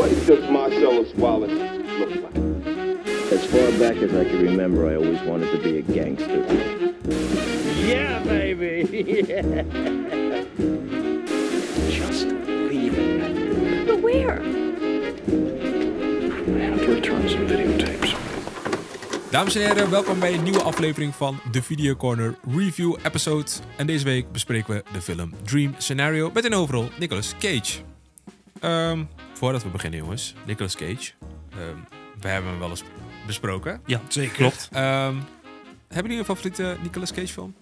What does Marcellus Wallace look like? As far back as I can remember, I always wanted to be a gangster. Yeah, baby. Yeah. Just leave it. But where? I have to return some videotapes. Dames en heren, welkom bij een nieuwe aflevering van de Video Corner Review Episode. En deze week bespreken we de film Dream Scenario met in overal Nicolas Cage. Ehm, voordat we beginnen jongens, Nicolas Cage. Ehm, we hebben hem wel eens besproken. Ja, zeker. Klopt. Ehm, hebben jullie een favoriete Nicolas Cage film?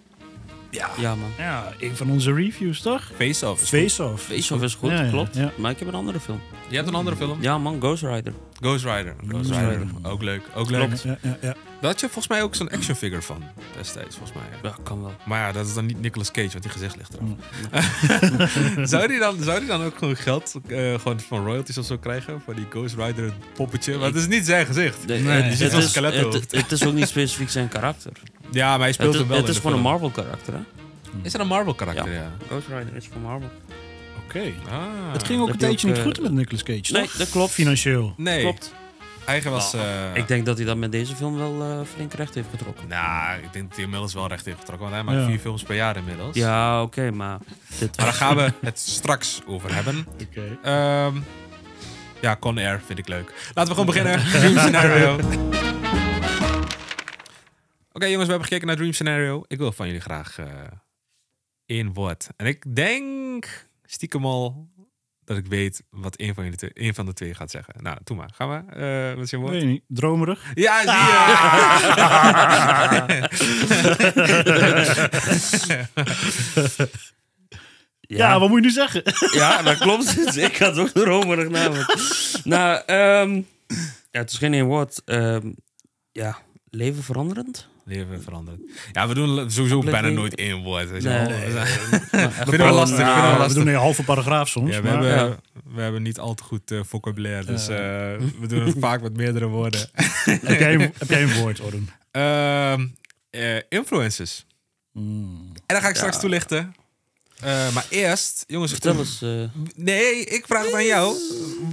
Ja, Ja, man. ja, een van onze reviews, toch? Face Off. is goed. Face Off. Face Off is goed, Ja, ja, klopt. ja. Maar ik heb een andere film. Je hebt een andere film? Ja, man, Ghost Rider. Ghost Rider. Ghost Ghost Rider. Rider. Ook leuk. Ook leuk. Ja, ja, ja. Daar had je volgens mij ook zo'n action figure van destijds, volgens mij. Ja, kan wel. Maar ja, dat is dan niet Nicolas Cage, want die gezicht ligt eraf. zou, die dan, zou die dan ook gewoon geld eh, gewoon van royalties of zo krijgen voor die Ghost Rider poppetje? Want het is niet zijn gezicht. De- Nee, het, die zit het als is, het, het is ook niet specifiek zijn karakter. Ja, maar hij speelt Het, is- hem wel het is gewoon een. Marvel karakter, hè? Is dat een Marvel karakter, ja? Ja. Ghost Rider is van Marvel. Oké. Ah. Het ging ook Dat een tijdje ook, niet eh, goed met Nicolas Cage, Nee, toch? dat klopt. Financieel. Nee, Klopt. Eigen was... eh, Ik denk dat hij dat met deze film wel eh, flink recht heeft getrokken. Nou, ik denk dat hij inmiddels wel recht heeft getrokken, want hij maakt Ja. vier films per jaar inmiddels. Ja, oké, maar... Dit Maar daar gaan we het straks over hebben. Oké. Ehm, ja, Con Air vind ik leuk. Laten we gewoon beginnen. Dream Scenario. Oké jongens, we hebben gekeken naar Dream Scenario. Ik wil van jullie graag eh één woord. En ik denk stiekem al dat ik weet wat één van, jullie twee, één van de twee gaat zeggen. Nou, doe maar. Gaan we? Eh, wat is je woord? Weet je niet. Dromerig. Ja, zie je. Ja, wat moet je nu zeggen? Ja, dat klopt. ik had ook romerig namelijk. nou, ehm, ja, het is geen één woord. Ehm, ja, leven veranderend? Leven veranderen. Ja, we doen sowieso bijna nooit één woord. Weet je wel. Nee, We Vinden we lastig, nou, vinden we we lastig. doen een halve paragraaf soms. Ja, we, maar, hebben, ja. we hebben niet al te goed eh, vocabulaire, dus eh, we doen het vaak met meerdere woorden. heb, jij een, heb jij een woord, Orun? Ehm eh, influencers. Hmm. En dan ga ik straks toelichten. Eh, maar eerst, jongens. Vertel eens eh, Nee, ik vraag het aan jou.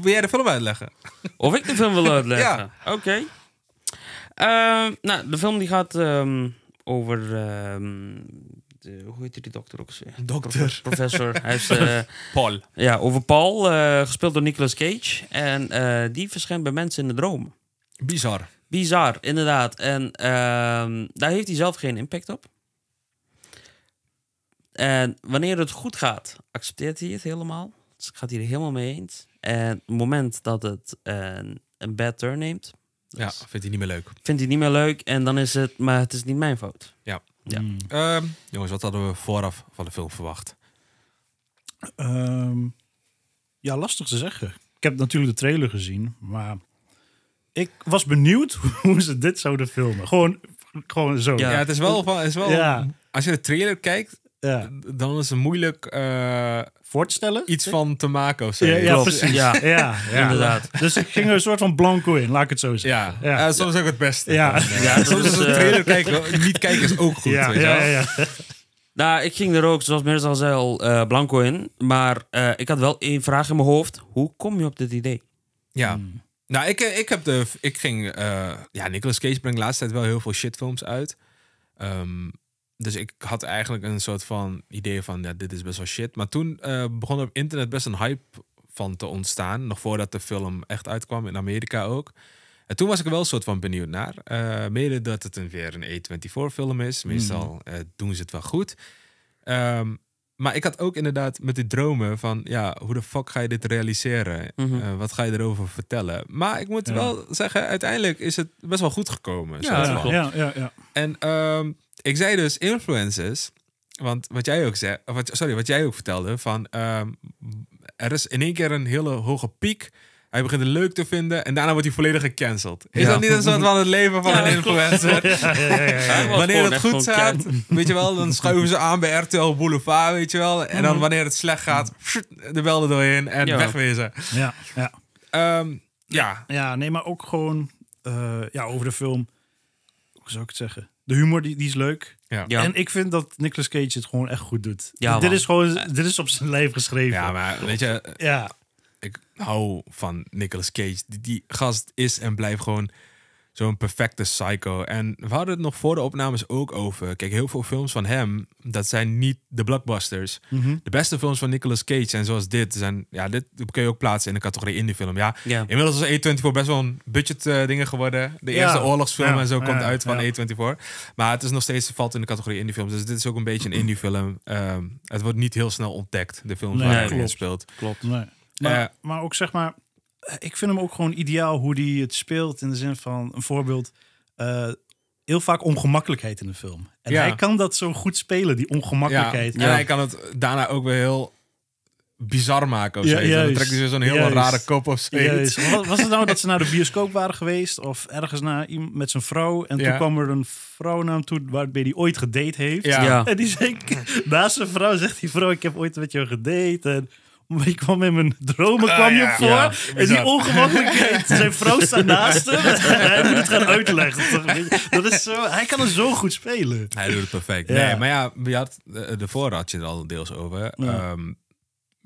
Wil jij de film uitleggen? of ik de film wil uitleggen. Ja. Oké. Ehm, nou, de film die gaat ehm, over... ehm, de, hoe heet die dokter ook? Dokter. Professor. Hij is... eh, Paul. ja, over Paul, eh, gespeeld door Nicolas Cage. En eh, die verschijnt bij mensen in de droom. Bizar. Bizar, inderdaad. En daar heeft hij zelf geen impact op. En wanneer het goed gaat, accepteert hij het helemaal. Dus gaat hij er helemaal mee eens. En het moment dat het een bad turn neemt, Ja, vindt hij niet meer leuk. vindt hij niet meer leuk. En dan is het, maar het is niet mijn fout. Ja. Hmm. Ehm, jongens, wat hadden we vooraf van de film verwacht? Ehm, ja, lastig te zeggen. Ik heb natuurlijk de trailer gezien, maar ik was benieuwd hoe ze dit zouden filmen. Gewoon, gewoon zo. Ja. Ja, het is wel van. Is wel, Ja. Als je de trailer kijkt, Ja. dan is het moeilijk eh, Voor te stellen? iets van te maken of zo. Ja, ja precies. Ja. Ja, ja. Inderdaad. Dus ik ging er een soort van blanco in, laat ik het zo zeggen. Ja, Ja. Eh, soms ook het beste. Ja. Ja, soms is een eh, trailer kijken, niet kijken is ook goed. Ja, weet je ja, wel? ja, ja. Nou, ik ging er ook, zoals Mirza al zei, al eh, blanco in. Maar eh, ik had wel één vraag in mijn hoofd. Hoe kom je op dit idee? Ja. Nou, ik, ik heb de. Ik ging. eh, ja, Nicolas Cage brengt de laatste tijd wel heel veel shitfilms uit. Ehm, dus ik had eigenlijk een soort van idee van. Ja, dit is best wel shit. Maar toen eh, begon er op internet best een hype van te ontstaan. Nog voordat de film echt uitkwam, in Amerika ook. En toen was ik er wel een soort van benieuwd naar. Eh, mede dat het een, weer een A24-film is. Meestal eh, doen ze het wel goed. Ehm, maar ik had ook inderdaad met die dromen van... ja, hoe de fuck ga je dit realiseren? Mhm. Eh, wat ga je erover vertellen? Maar ik moet Ja. wel zeggen, uiteindelijk is het best wel goed gekomen. Ja, ja, ja, ja. En ehm, ik zei dus influencers... Want wat jij ook zei, wat, sorry, wat jij ook vertelde, van ehm, er is in één keer een hele hoge piek. Hij begint het leuk te vinden en daarna wordt hij volledig gecanceld. Is Ja. dat niet een soort van het leven van een influencer? Was Wanneer het goed gaat, weet je wel, dan schuiven ze aan bij RTL Boulevard, weet je wel. En Mhm. dan wanneer het slecht gaat, de bel er doorheen en Ja. wegwezen. ja, ja. Ehm, ja, Ja, nee, maar ook gewoon eh, ja, over de film. Hoe zou ik het zeggen? De humor die, die is leuk. ja. Ja. En ik vind dat Nicolas Cage het gewoon echt goed doet. Ja, dit man. is gewoon dit is op zijn lijf geschreven. Ja, maar weet je, Ja, ik hou van Nicolas Cage. Die, die gast is en blijft gewoon zo'n perfecte psycho. En we hadden het nog voor de opnames ook over. Kijk, heel veel films van hem, dat zijn niet de blockbusters. Mhm. De beste films van Nicolas Cage zijn zoals dit. Zijn, ja, dit kun je ook plaatsen in de categorie indie film. Ja, Ja. inmiddels is A24 best wel een budget eh, dingen geworden. De eerste oorlogsfilm en zo komt uit van ja. A24. Maar het is nog steeds valt in de categorie indie films. Dus dit is ook een beetje een indie film. Ehm, het wordt niet heel snel ontdekt, de films Nee, waar hij klopt. in speelt. Klopt. Nee. Maar, maar ook zeg maar, ik vind hem ook gewoon ideaal hoe hij het speelt. In de zin van een voorbeeld. eh, heel vaak ongemakkelijkheid in de film. En Ja. hij kan dat zo goed spelen, die Ja, ongemakkelijkheid. en hij kan het daarna ook weer heel bizar maken of Ja, zoiets. Dan trekt hij zo'n hele Juist. rare kop of zoiets. Was, was het nou dat ze naar de bioscoop waren geweest? Of ergens naar iemand met zijn vrouw? En Ja. toen kwam er een vrouw naar hem toe waarbij hij ooit gedate heeft. Ja. Ja. En die zei, naast zijn vrouw zegt die vrouw, ik heb ooit met jou gedate. En je kwam in mijn dromen kwam je Ah, ja. voor. En die ongemakkelijkheid. Zijn vrouw staat naast hem. Hij moet het gaan uitleggen. Dat is zo, hij kan het zo goed spelen. Hij doet het perfect. Nee, maar ja, je had, de, de had je er al deels over. Ehm,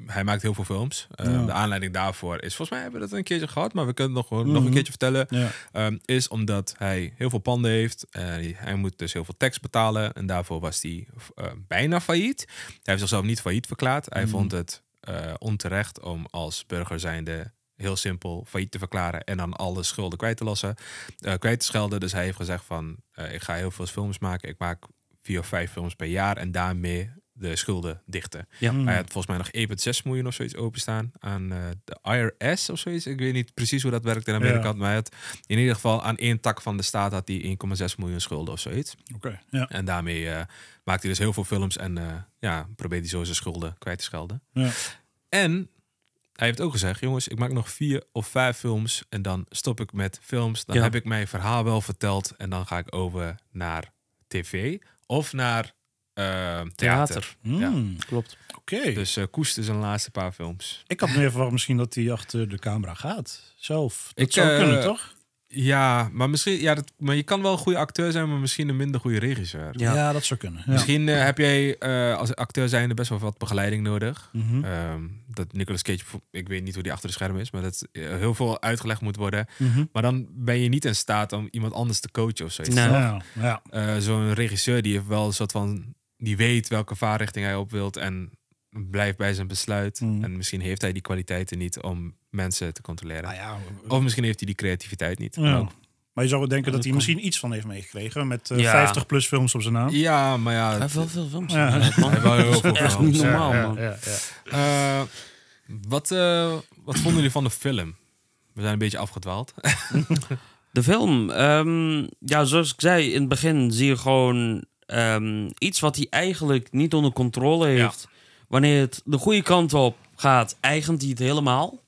hij maakt heel veel films. Ehm, Ja. De aanleiding daarvoor is, volgens mij hebben we dat een keertje gehad, maar we kunnen het nog, nog een Mhm. keertje vertellen. Ja. Ehm, is omdat hij heel veel panden heeft. Eh, hij- moet dus heel veel tax betalen. En daarvoor was hij eh, bijna failliet. Hij heeft zichzelf niet failliet verklaard. Hij Mhm. vond het eh, onterecht om als burger zijnde heel simpel failliet te verklaren en dan alle schulden kwijt te lossen, eh, kwijt te schelden. Dus hij heeft gezegd van, eh, ik ga heel veel films maken. Ik maak vier of vijf films per jaar en daarmee de schulden dichten. Ja. Hij had volgens mij nog 1,6 miljoen of zoiets openstaan aan eh, de IRS of zoiets. Ik weet niet precies hoe dat werkt in Amerika. Ja. Maar hij had in ieder geval aan één tak van de staat had hij 1,6 miljoen schulden of zoiets. Oké. Ja. En daarmee eh, maakt hij dus heel veel films en eh, ja, probeert hij zo zijn schulden kwijt te schelden. Ja. En hij heeft ook gezegd, jongens, ik maak nog vier of vijf films en dan stop ik met films. Dan Ja. heb ik mijn verhaal wel verteld en dan ga ik over naar tv of naar eh, theater. Theater. Ja. Mm, Klopt. Oké. Dus eh koest zijn laatste paar films. Ik had meer verwacht misschien dat hij achter de camera gaat. Zelf. Dat Ik, zou eh, kunnen, toch? Ja, maar misschien, ja, dat, maar je kan wel een goede acteur zijn, maar misschien een minder goede regisseur. Ja. Ja, dat zou kunnen. Ja. Misschien eh, heb jij eh, als acteur zijnde best wel wat begeleiding nodig. Mhm. Ehm, dat Nicolas Cage, ik weet niet hoe die achter de schermen is, maar dat eh, heel veel uitgelegd moet worden. Mhm. Maar dan ben je niet in staat om iemand anders te coachen of zoiets. Toch? Ja. Eh, Zo'n regisseur die heeft wel een soort van, die weet welke vaarrichting hij op wilt en blijft bij zijn besluit. Mm. En misschien heeft hij die kwaliteiten niet om mensen te controleren. Nou ja, Of misschien heeft hij die creativiteit niet. ja. Kan ook. Maar je zou denken dat Dat hij misschien iets van heeft meegekregen. Met eh, Ja. 50 plus films op zijn naam. Ja, maar ja. Hij heeft wel veel films. Ja. inderdaad, man. Hij heeft wel heel veel Echt films. niet normaal, Ja, man. ja, ja. Eh, wat, eh, wat vonden jullie van de film? We zijn een beetje afgedwaald. De film. ehm, ja, zoals ik zei, in het begin zie je gewoon ehm, iets wat hij eigenlijk niet onder controle heeft. Wanneer het de goede kant op gaat, eigent hij het helemaal.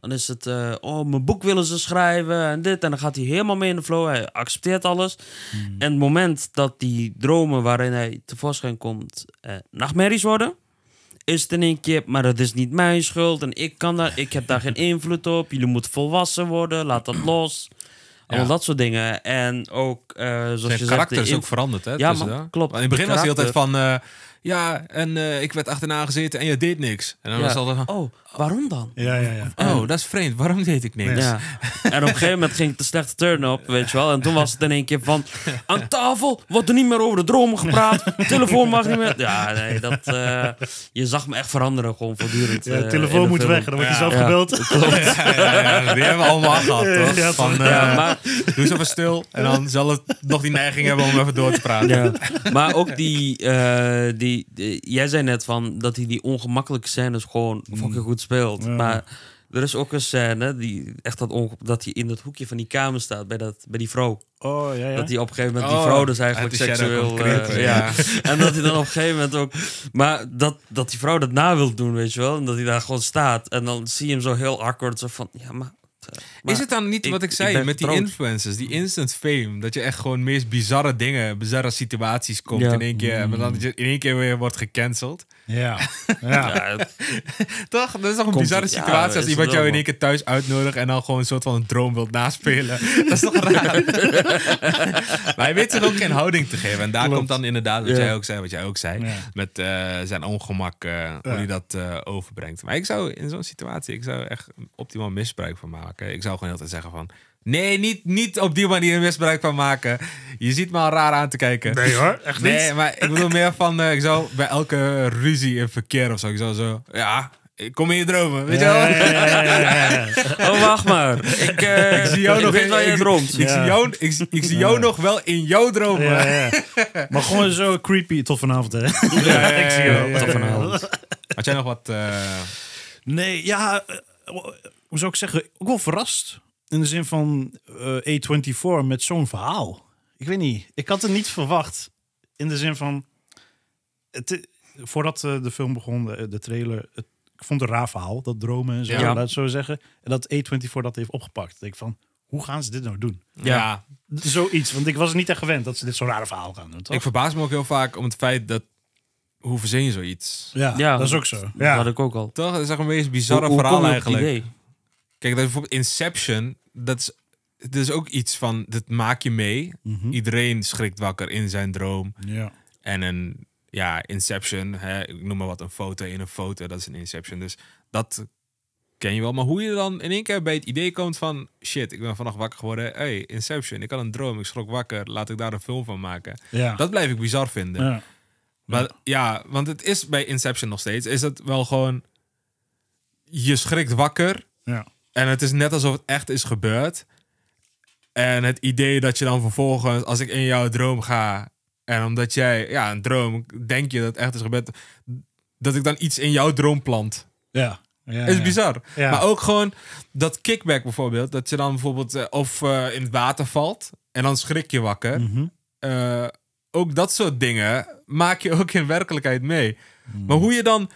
Dan is het, eh, oh, mijn boek willen ze schrijven en dit. En dan gaat hij helemaal mee in de flow. Hij accepteert alles. En het moment dat die dromen waarin hij tevoorschijn komt eh, nachtmerries worden, is het in één keer, maar dat is niet mijn schuld en ik kan daar, ik heb daar geen invloed op. Jullie moeten volwassen worden, laat dat los. Allemaal dat soort dingen. En ook, eh, zoals Zijn je zegt, karakter is ook veranderd, hè? Ja, daar. klopt. In het begin was hij altijd van... ja, en eh, ik werd achterna gezeten en je deed niks. En dan Ja. was het altijd van... Oh, waarom dan? Ja, ja, ja. Oh, dat is vreemd. Waarom deed ik niks? Ja. En op een gegeven moment ging het de slechte turn op, weet je wel. En toen was het in één keer van... Aan tafel wordt er niet meer over de dromen gepraat. Telefoon mag niet meer. Ja, nee, dat... eh, je zag me echt veranderen gewoon voortdurend. Ja, eh, de telefoon moet film. weg. En dan wordt hij Ja. zelf gebeld. Ja, ja, ja, die hebben we allemaal gehad, toch? Ja, van, toch? Ja, maar, Doe eens even stil. En dan zal het nog die neiging hebben om even door te praten. ja. maar ook die, eh, die, die- Jij zei net van dat hij die ongemakkelijke scènes gewoon fucking goed speelt. Ja. Maar er is ook een scène die echt dat, onge- dat hij in dat hoekje van die kamer staat bij, dat, bij die vrouw. Oh, ja, ja. Dat hij op een gegeven moment die Oh, vrouw dus eigenlijk seksueel... eh, ja. En dat hij dan op een gegeven moment ook... Maar dat, dat die vrouw dat na wil doen, weet je wel. En dat hij daar gewoon staat. En dan zie je hem zo heel awkward. Zo van, ja, maar... eh, maar is het dan niet wat ik ik zei met die influencers, die instant fame, dat je echt gewoon meest bizarre dingen, bizarre situaties komt Ja. in één keer, maar dan je in één keer weer wordt gecanceld? Ja. ja. Ja, het- Toch? Dat is toch een Komt- bizarre situatie als iemand jou in één keer thuis uitnodigt en dan gewoon een soort van een droom wilt naspelen. dat is toch raar? maar hij weet zich ook geen houding te geven. En daar Klopt. komt dan inderdaad wat Ja. jij ook zei, wat jij ook zei. Ja. Met eh, zijn ongemak, eh, hoe hij dat eh, overbrengt. Maar ik zou in zo'n situatie, ik zou echt optimaal misbruik van maken. Ik zou gewoon altijd zeggen van... Nee, niet, niet op die manier misbruik van maken. Je ziet me al raar aan te kijken. Nee hoor, echt niet. Nee, maar ik bedoel meer van, eh, ik zou bij elke ruzie in verkeer of zo, ik zou zo, ja, ik kom in je dromen, weet je wel? Ja, ja, ja, ja, ja. Oh, wacht maar. Ik, eh, Ik zie jou nog weet in- je ik- droomt. Ik, Ja. zie jou, ik, zie- ik zie jou nog wel in jouw dromen. Ja, ja. Maar gewoon zo creepy tot vanavond, hè? ja, ik zie ja, Tot vanavond. Had jij nog wat... eh, Nee, ja, eh, hoe zou ik zeggen? Ook wel verrast. In de zin van eh, A24 met zo'n verhaal. Ik weet niet, ik had het niet verwacht. In de zin van, het, voordat eh, de film begon, de, de trailer, het, ik vond het een raar verhaal, dat dromen en zo, Ja. laat het zo zeggen. En dat A24 dat heeft opgepakt. Ik denk van, hoe gaan ze dit nou doen? ja. Zoiets, want ik was niet echt gewend dat ze dit zo'n rare verhaal gaan doen, toch? ik verbaas me ook heel vaak om het feit dat... Hoe verzin je zoiets? ja, Ja, dat is ook zo. Dat Ja, had ik ook al. Toch? Dat is echt een meest bizarre Hoe- hoe verhaal kom je op het eigenlijk. Kijk, dat bijvoorbeeld Inception, dat is, dat is ook iets van, dat maak je mee. Mhm. Iedereen schrikt wakker in zijn droom. ja. En een, ja, Inception, hè, ik noem maar wat, een foto in een foto, dat is een Inception. Dus dat ken je wel. Maar hoe je dan in één keer bij het idee komt van, shit, ik ben vannacht wakker geworden. Hey, Inception, ik had een droom, ik schrok wakker, laat ik daar een film van maken. ja. Dat blijf ik bizar vinden. ja. Maar ja, want het is bij Inception nog steeds, is het wel gewoon, je schrikt wakker ja. En het is net alsof het echt is gebeurd. En het idee dat je dan vervolgens, als ik in jouw droom ga. En omdat jij, ja, een droom, denk je dat het echt is gebeurd. Dat ik dan iets in jouw droom plant. Ja. ja, is bizar. Ja. Maar ook gewoon dat kickback bijvoorbeeld. Dat je dan bijvoorbeeld eh, of eh, in het water valt. En dan schrik je wakker. Mhm. Eh, ook dat soort dingen maak je ook in werkelijkheid mee. Hmm. Maar hoe je dan.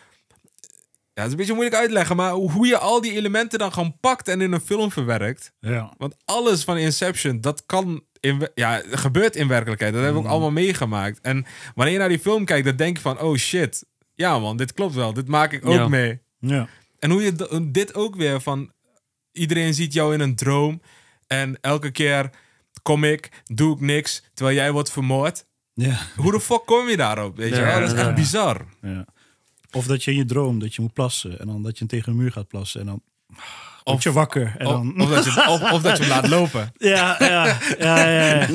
Ja, het is een beetje moeilijk uitleggen. Maar hoe je al die elementen dan gewoon pakt en in een film verwerkt. Ja. Want alles van Inception, dat kan. In, ja, gebeurt in werkelijkheid. Dat hebben we ook allemaal meegemaakt. En wanneer je naar die film kijkt, dan denk je van: oh shit. Ja, man, dit klopt wel. Dit maak ik ook Ja. mee. Ja. En hoe je dit ook weer van. Iedereen ziet jou in een droom. En elke keer kom ik, doe ik niks, terwijl jij wordt vermoord. Ja. Hoe de fuck kom je daarop? Weet je Ja? Dat is echt bizar. ja. Of dat je in je droom dat je moet plassen en dan dat je tegen een muur gaat plassen en dan word je wakker en Of, dan... of, dat je, of, of dat je hem laat lopen. Ja, ja, ja, ja, ja.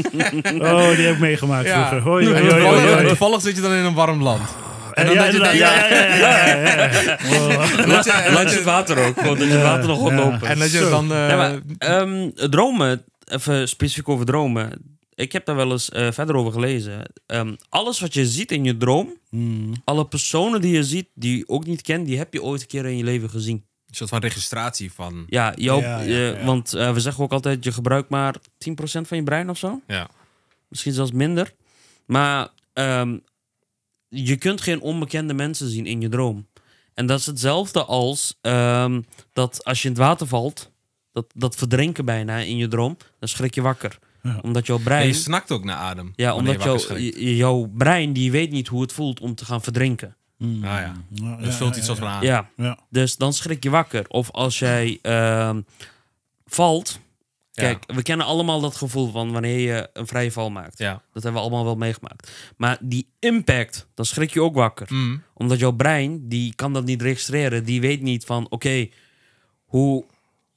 Oh, die heb ik meegemaakt Ja. vroeger. Hoi, hoi, hoi, hoi, toevallig, hoi. toevallig zit je dan in een warm land. En dan ja, dat je denkt- ja, ja, ja, ja, Laat je het water ook. Gewoon dat je het water nog gaat ja. lopen. en dat je dan... eh, Ja, maar, ehm, dromen, even specifiek over dromen. Ik heb daar wel eens eh, verder over gelezen. Ehm, alles wat je ziet in je droom, Hmm. alle personen die je ziet, die je ook niet kent, die heb je ooit een keer in je leven gezien. een soort van registratie van... Ja, jouw, Ja, ja, ja. want eh, we zeggen ook altijd, je gebruikt maar 10% van je brein of zo. Ja. Misschien zelfs minder. Maar ehm, je kunt geen onbekende mensen zien in je droom. En dat is hetzelfde als ehm, dat als je in het water valt, dat, dat verdrinken bijna in je droom, dan schrik je wakker. Ja. Omdat jouw En brein... je snakt ook naar adem. Ja, omdat je jouw, jouw brein die weet niet hoe het voelt om te gaan verdrinken. Hmm. Ah ja. Ja, Dat ja, vult ja, iets als van ja. aan. Ja, Ja. dus dan schrik je wakker. Of als jij ehm, valt. Kijk, we kennen allemaal dat gevoel van wanneer je een vrije val maakt. Ja. Dat hebben we allemaal wel meegemaakt. Maar die impact, dan schrik je ook wakker. Mm. Omdat jouw brein, die kan dat niet registreren. Die weet niet van, oké, hoe...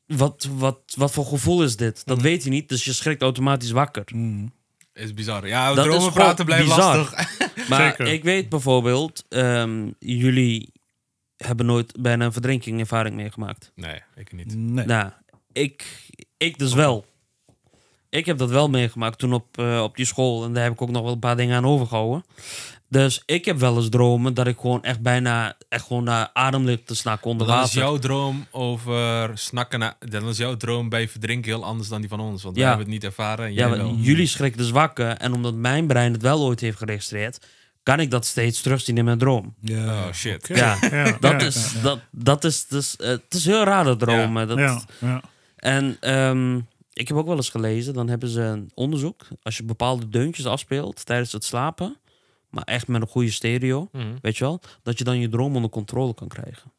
Wat, wat, wat voor gevoel is dit? Mm. Dat weet hij niet, dus je schrikt automatisch wakker. Hmm. Is bizar. Ja, Dat dromen praten blijft bizar. lastig. Maar Zeker. ik weet bijvoorbeeld, ehm, jullie hebben nooit bijna een verdrinking ervaring meegemaakt. Nee, ik niet. Nee. Nou, ik, ik dus wel. Ik heb dat wel meegemaakt toen op, eh, op die school. En daar heb ik ook nog wel een paar dingen aan overgehouden. Dus ik heb wel eens dromen dat ik gewoon echt bijna echt gewoon naar adem te snakken onder Dan is water. jouw droom over snakken naar... Dan is jouw droom bij verdrinken heel anders dan die van ons. Want Ja. wij hebben het niet ervaren en Ja, wel. jullie schrikken dus wakker. En omdat mijn brein het wel ooit heeft geregistreerd, kan ik dat steeds terugzien in mijn droom. Ja. Oh, shit. Ja, Ja, dat is, Dat, dat is dus, eh, het is heel raar dat dromen. Dat, ja, ja. En ehm, ik heb ook wel eens gelezen, dan hebben ze een onderzoek. Als je bepaalde deuntjes afspeelt tijdens het slapen, maar echt met een goede stereo, Mhm. weet je wel, dat je dan je droom onder controle kan krijgen.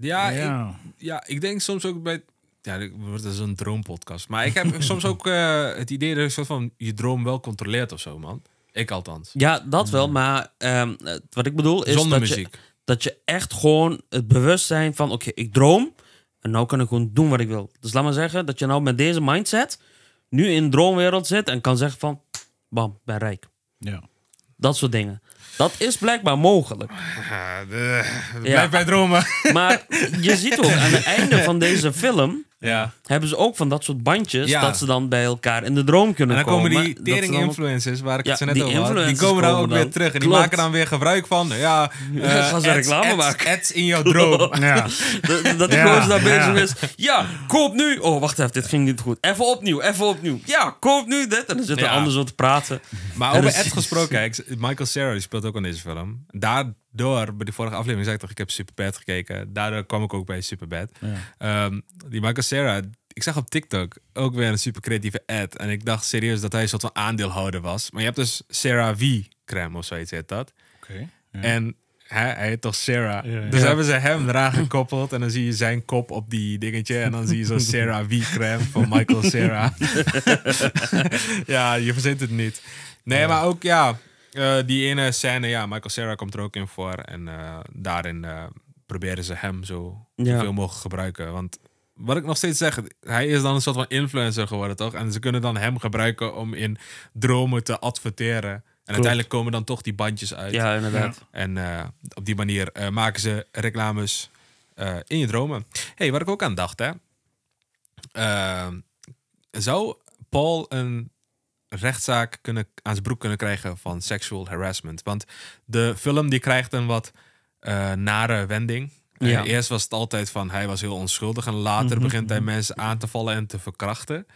Ja, Ja. Ik, ja, ik denk soms ook bij... Ja, dit wordt dus een droompodcast. Maar ik heb soms ook eh, het idee dat je soort van je droom wel controleert of zo, man. Ik althans. Ja, dat wel, maar ehm, eh, wat ik bedoel is Zonder dat je, muziek. dat je echt gewoon het bewustzijn van, oké, ik droom en nou kan ik gewoon doen wat ik wil. Dus laat maar zeggen dat je nou met deze mindset nu in de droomwereld zit en kan zeggen van, bam, ben rijk. Ja. Dat soort dingen. Dat is blijkbaar mogelijk. Ja, de, Ja. Blijf bij dromen. Maar je ziet ook aan het einde van deze film ja. hebben ze ook van dat soort bandjes Ja. dat ze dan bij elkaar in de droom kunnen En dan komen die tering-influencers, waar ik Ja, het zo net over had, die influencers komen dan ook komen weer terug. En die Klopt. maken dan weer gebruik van, ja... eh, Gaan ze ads- reclame ads- maken. Ads in jouw droom. Ja. Dat, dat die Ja, gozer daar bezig ja. is. Ja, koop nu. Oh, wacht even, dit ging niet goed. Even opnieuw, even opnieuw. Ja, koop nu dit. En dan zit Ja. anders zo te praten. Maar Ja, over dus- ads gesproken, kijk, Michael Cera die speelt ook in deze film. Daardoor, bij die vorige aflevering zei ik toch, ik heb Superbad gekeken. Daardoor kwam ik ook bij Superbad. Ehm, die Michael Cera, ik zag op TikTok ook weer een super creatieve ad. En ik dacht serieus dat hij een soort van aandeelhouder was. Maar je hebt dus CeraVe crème of zoiets heet dat. Oké. Ja. En hij, hij heet toch Sarah. Ja, ja. Dus Ja. hebben ze hem eraan gekoppeld. En dan zie je zijn kop op die dingetje. En dan zie je Sarah V crème van Michael Sarah. ja, je verzint het niet. Nee, maar ook ja, eh, die ene scène, ja, Michael Sarah komt er ook in voor. En eh, daarin eh, proberen ze hem zo Ja. veel mogelijk gebruiken. Want wat ik nog steeds zeg, hij is dan een soort van influencer geworden, toch? En ze kunnen dan hem gebruiken om in dromen te adverteren. En uiteindelijk komen dan toch die bandjes uit. Ja, inderdaad. En eh, op die manier eh, maken ze reclames eh, in je dromen. hey, waar ik ook aan dacht, hè. Zou Paul een rechtszaak kunnen, aan zijn broek kunnen krijgen van sexual harassment? Want de film die krijgt een wat eh, nare wending. Eh, Ja. eerst was het altijd van hij was heel onschuldig en later begint hij mensen aan te vallen en te verkrachten.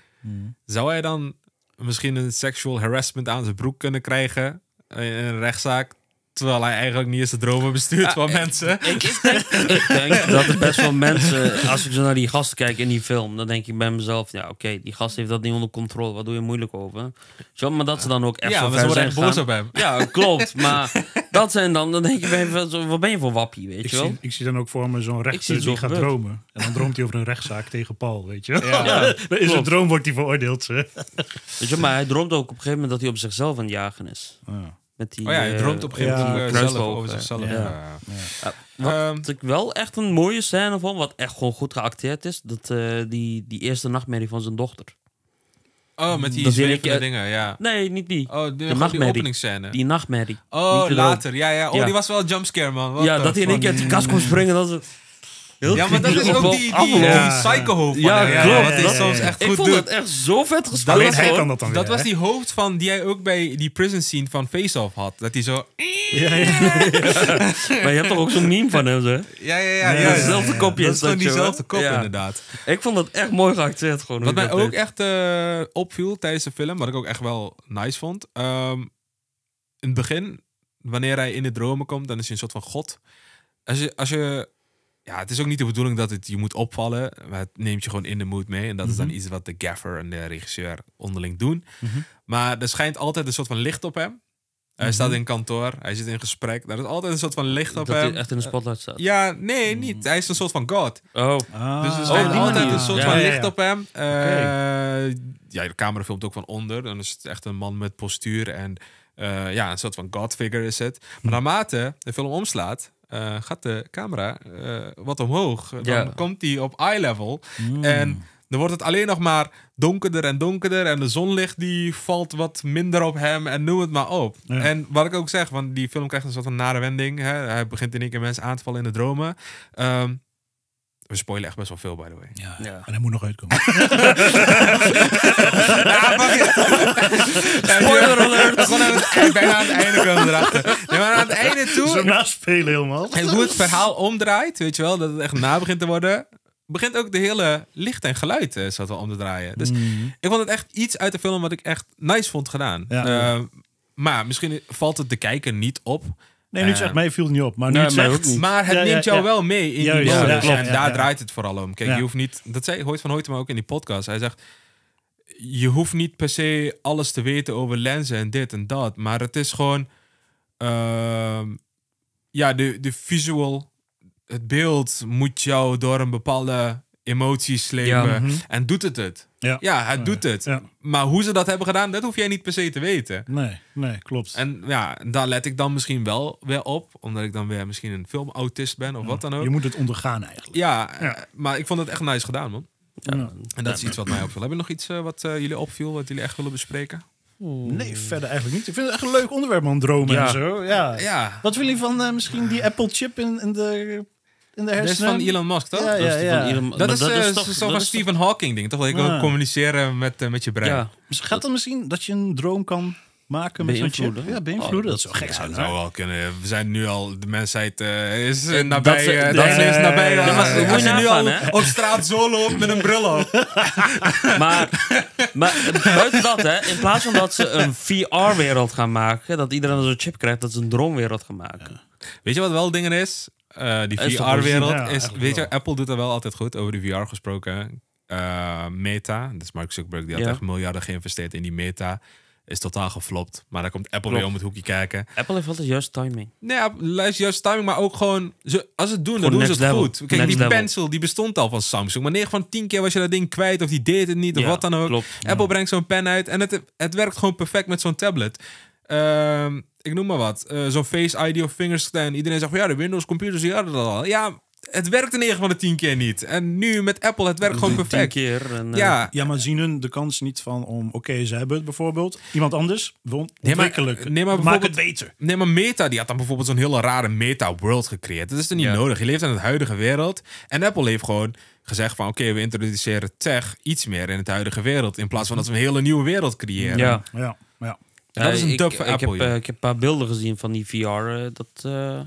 Zou hij dan misschien een sexual harassment aan zijn broek kunnen krijgen in een rechtszaak? Terwijl hij eigenlijk niet eens de dromen bestuurt van mensen. Ik, ik, denk, ik denk dat er best wel mensen, als ik zo naar die gasten kijk in die film, dan denk ik bij mezelf, ja oké, die gast heeft dat niet onder controle, wat doe je moeilijk over? Zo, maar dat ze dan ook echt ja, zo ver worden zijn echt boos op hem. Ja, klopt. Maar dat zijn dan, dan denk ik, bij me, zo, wat ben je voor wappie, weet Ik je wel? zie, ik zie dan ook voor me zo'n rechter die gaat dromen. En dan droomt hij over een rechtszaak tegen Paul, weet je wel. Ja. Dan in zijn droom wordt hij veroordeeld. Weet je, maar hij droomt ook op een gegeven moment dat hij op zichzelf aan het jagen is. Ja. Met die, Oh ja, hij eh, droomt op een gegeven moment eh, zelf over eh, zichzelf. ja. Ja. Ja, wat Ehm, ik wel echt een mooie scène vond, wat echt gewoon goed geacteerd is, dat eh, die, die eerste nachtmerrie van zijn dochter. Oh, met die zwevende dingen, ja. Nee, niet die. Oh, de, de die nachtmerrie. openingsscène. Die nachtmerrie. oh, de later. Ja, ja. Oh, Ja. die was wel een jumpscare, man. What ja, dat hij in één keer uit de kast kon springen. Dat is heel Ja, maar dat is ook die, die, afgelopen. die Ja. psycho-hoofd Ja, klopt. Wat hij Ja, ja, soms ja. echt Ik goed vond doet. het echt zo vet gespeeld. Alleen hij kan dat dan weer. Dat was hè? die hoofd van die hij ook bij die prison scene van Face Off had. Dat hij zo... Maar je hebt toch ook zo'n meme van hem, hè? Ja, ja, ja. Ja, ja, hetzelfde ja. kopje Dat is gewoon diezelfde kop, Ja. inderdaad. Ik vond dat echt mooi geacteerd gewoon. Wat mij ook echt eh, opviel tijdens de film, wat ik ook echt wel nice vond. ehm, in het begin, wanneer hij in de dromen komt, dan is hij een soort van god. Als je, als je, ja, het is ook niet de bedoeling dat het je moet opvallen, maar het neemt je gewoon in de mood mee. En dat is dan iets wat de gaffer en de regisseur onderling doen. Maar er schijnt altijd een soort van licht op hem. Hij staat in kantoor, hij zit in gesprek. Er is altijd een soort van licht op Dat hem. hij echt in de spotlight staat. Ja, nee, niet. Hij is een soort van god. Oh, Ah, Dus er Oh, schijnt altijd een soort Ja, van ja, licht ja. op hem. Eh, Ja, de camera filmt ook van onder. Dan is het echt een man met postuur. En eh, ja, een soort van godfigure is het. Maar naarmate de film omslaat, eh, gaat de camera eh, wat omhoog. Dan Ja. komt hij op eye level. En dan wordt het alleen nog maar donkerder en donkerder. En de zonlicht die valt wat minder op hem. En noem het maar op. Ja. En wat ik ook zeg, want die film krijgt een soort van nare wending. Hè? Hij begint in één keer mensen aan te vallen in de dromen. Ehm, we spoilen echt best wel veel, by the way. Ja, Ja. en hij moet nog uitkomen. Spoiler alert! Gewoon bijna aan het einde komen erachter. Nee, maar aan het einde Zo toe, naspelen helemaal. en hoe het verhaal omdraait, weet je wel, dat het echt na begint te worden, begint ook de hele licht en geluid eh, zat wel om te draaien. Dus ik vond het echt iets uit de film wat ik echt nice vond gedaan. Ja. Eh, maar misschien valt het de kijker niet op. Nee, nu zegt mij viel het niet op. Maar nu nee, zegt... ook niet. Maar het Ja, neemt jou ja. wel mee in Juist, die ja, modus. ja, en daar ja. draait het vooral om. Kijk, Ja. je hoeft niet... Dat zei Hoyt van Hoytema ook in die podcast. Hij zegt... je hoeft niet per se alles te weten over lenzen en dit en dat. Maar het is gewoon... ehm, ja, de, de visual, het beeld moet jou door een bepaalde emotie slepen. Ja. Mhm. En doet het het? Ja. Ja, het doet het. Ja. Maar hoe ze dat hebben gedaan, dat hoef jij niet per se te weten. Nee, nee, klopt. En ja, daar let ik dan misschien wel weer op. Omdat ik dan weer misschien een filmautist ben of wat dan ook. Je moet het ondergaan eigenlijk. Ja, Ja. eh, maar ik vond het echt nice gedaan, man. Ja. En dat is iets wat mij opviel. Heb je nog iets eh, wat eh, jullie opviel, wat jullie echt willen bespreken? Nee, verder eigenlijk niet. Ik vind het echt een leuk onderwerp, man. Dromen Ja. en zo. Ja. Ja, Wat willen jullie van misschien die Apple chip in, in de, in de dat is hersenen? van Elon Musk, toch? Ja, Dat is ja, die ja. van Elon- Dat maar is, toch- zo dat van is Stephen Hawking ding, toch? Dat je Ja. kan communiceren met, eh, met je brein. Ja, Gaat dan misschien dat je een droom kan maken met? Beïnvloeden? Ja, beïnvloeden. dat zou gek zijn. dat zou wel kunnen. We zijn nu al, de mensheid eh, is Eh, nabij. dat dat is nabij. Ja, maar als moet je je nu al op straat zo loopt met een bril op. maar, maar buiten dat, hè, in plaats van dat ze een VR-wereld gaan maken, dat iedereen zo'n chip krijgt, dat ze een droomwereld gaan maken. Weet je wat wel dingen is? Eh, die VR-wereld ja, is, weet je. Apple doet er wel altijd goed over de VR gesproken. Eh, Meta, dat is Mark Zuckerberg, die had Ja. echt miljarden geïnvesteerd in die Meta. Is totaal geflopt. Maar daar komt Apple Klopt. weer om het hoekje kijken. Apple heeft altijd juist timing. Nee, ja, luister juist timing, maar ook gewoon... Ze, als ze het doen, dan doen ze het level. goed. Kijk, Next die level. pencil, die bestond al van Samsung. Maar 9 van 10 keer was je dat ding kwijt of die deed het niet of Ja, wat dan ook. klopt. Apple brengt zo'n pen uit en het, het werkt gewoon perfect met zo'n tablet. Ehm, ik noem maar wat. Eh, zo'n Face ID of fingerscan. Iedereen zegt van ja, de Windows computers die hadden dat al. Ja, het werkte 9 van de 10 keer niet. En nu met Apple, het werkt gewoon perfect. keer. En, eh, Ja, Ja, maar zien hun de kans niet van om... Oké, ze hebben het bijvoorbeeld. Iemand anders wil Nee, maar- ontwikkelen. nee, maar Maak het bijvoorbeeld- beter. Nee, maar Meta die had dan bijvoorbeeld zo'n hele rare Meta-world gecreëerd. Dat is er niet Ja. nodig. Je leeft in het huidige wereld. En Apple heeft gewoon gezegd van... oké, we introduceren tech iets meer in het huidige wereld... in plaats van dat we een hele nieuwe wereld creëren. Ja, ja. Dat is een ik, dub voor ik Apple, Heb, ja. eh, ik heb een paar beelden gezien van die VR. eh, dat, eh,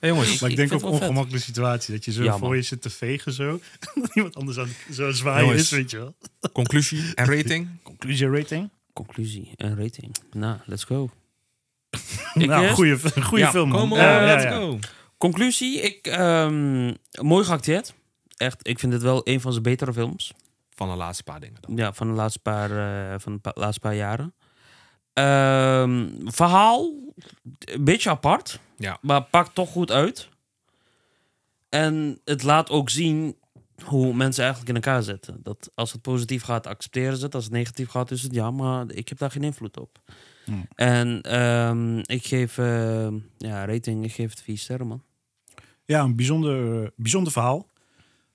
Hey, jongens, Maar ik, ik denk ook vet. ongemakkelijke situatie. Dat je zo Ja, voor je zit te vegen zo. dat iemand anders aan zo zwaaien Jongens. is, weet je wel. conclusie en rating. Conclusie rating. conclusie en rating. Nou, let's go. Ik nou, goede, goede Ja, film. Kom op, let's ja. go. Conclusie, ik, ehm, mooi geacteerd. Echt, ik vind het wel een van zijn betere films. Van de laatste paar dingen dan. Ja, van de laatste paar, eh, van de pa- laatste paar jaren. Ehm, verhaal, een beetje apart. Ja. Maar pakt toch goed uit. En het laat ook zien hoe mensen eigenlijk in elkaar zitten. Dat als het positief gaat, accepteren ze het. Als het negatief gaat, is het ja, maar ik heb daar geen invloed op. Hmm. En ehm, ik geef, ehm, ja, rating, ik geef het vier sterren, man. Ja, een bijzonder, bijzonder verhaal.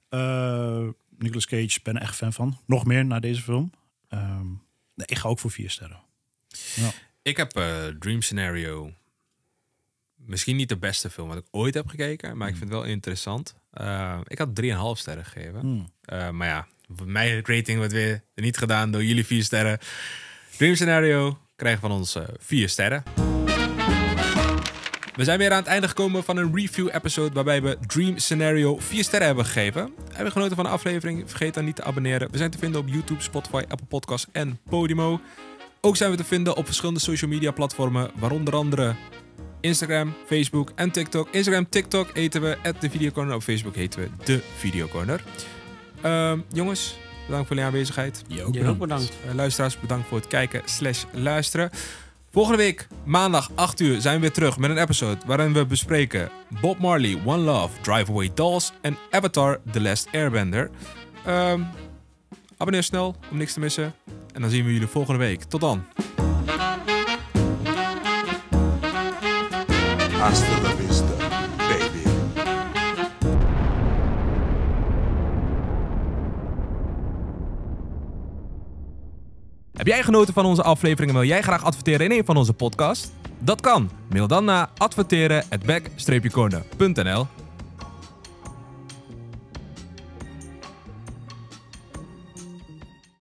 Eh Nicolas Cage, ben er echt fan van. Nog meer na deze film. Nee, ik ga ook voor vier sterren. Ik heb eh, Dream Scenario. Misschien niet de beste film wat ik ooit heb gekeken, maar ik vind het wel interessant. Eh, ik had 3,5 sterren gegeven. Hmm. Eh, maar ja, mijn rating wordt weer niet gedaan door jullie vier sterren. Dream Scenario krijgen van ons vier sterren. We zijn weer aan het einde gekomen van een review-episode waarbij we Dream Scenario 4 sterren hebben gegeven. Heb je genoten van de aflevering? Vergeet dan niet te abonneren. We zijn te vinden op YouTube, Spotify, Apple Podcasts en Podimo. Ook zijn we te vinden op verschillende social media platformen, waaronder andere Instagram, Facebook en TikTok. Instagram, TikTok eten we at de Videocorner. Op Facebook heten we de Videocorner. Ehm jongens, bedankt voor jullie aanwezigheid. Je ook Je ook bedankt. Eh, luisteraars, bedankt voor het kijken slash luisteren. Volgende week, maandag 8 uur, zijn we weer terug met een episode waarin we bespreken Bob Marley, One Love, Drive Away Dolls en Avatar, The Last Airbender. Ehm, abonneer snel om niks te missen. En dan zien we jullie volgende week. Tot dan. Hasta vista, baby. Heb jij genoten van onze aflevering en wil jij graag adverteren in een van onze podcasts? Dat kan. Mail dan naar adverteren@back-corner.nl